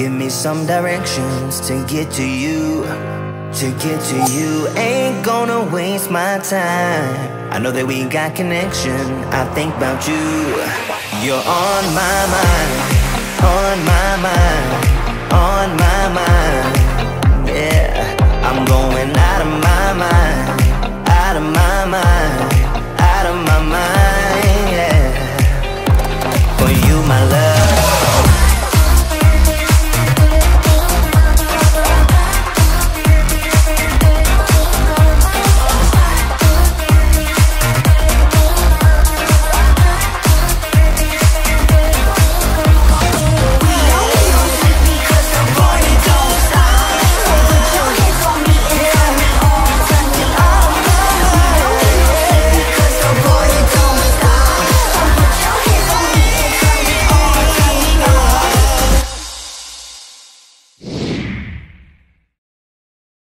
Give me some directions to get to you. To get to you, ain't gonna waste my time. I know that we got connection. I think about you. You're on my mind, on my mind, on my mind.